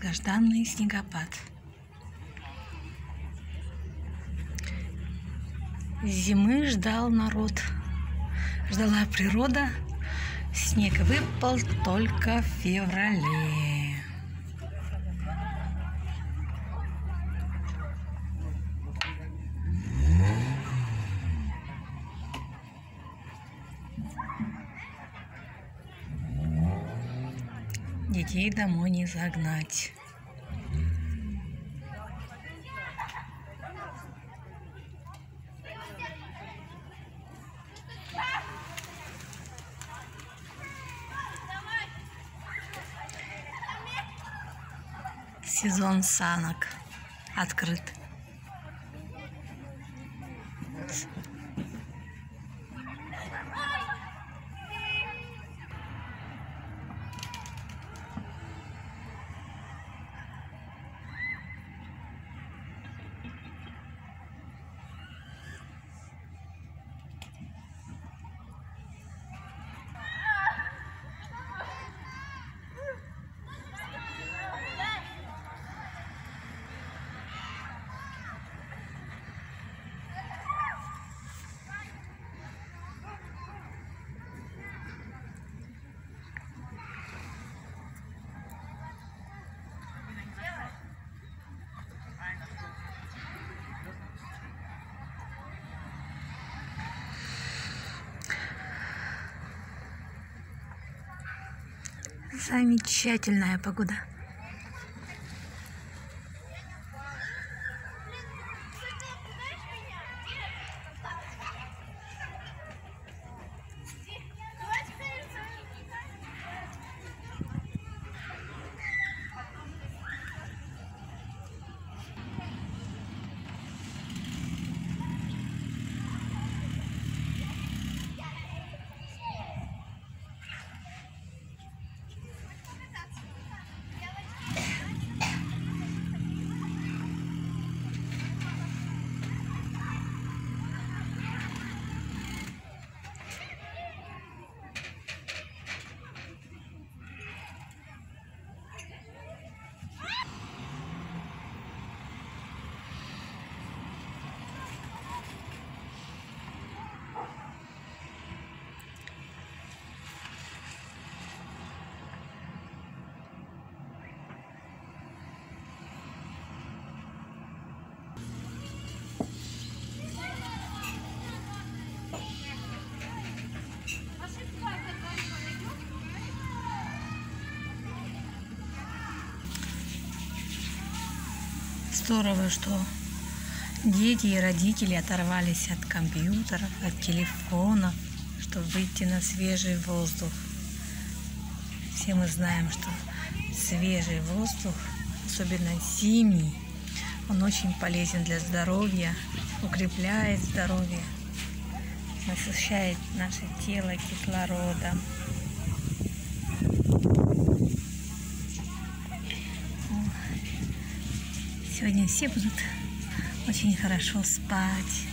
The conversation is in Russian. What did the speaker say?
долгожданный снегопад. Зимы ждал народ, ждала природа, снег выпал только в феврале. Детей домой не загнать. Сезон санок открыт. Замечательная погода. Здорово, что дети и родители оторвались от компьютеров, от телефонов, чтобы выйти на свежий воздух. Все мы знаем, что свежий воздух, особенно зимний, он очень полезен для здоровья, укрепляет здоровье, насыщает наше тело кислородом. Сегодня все будут очень хорошо спать.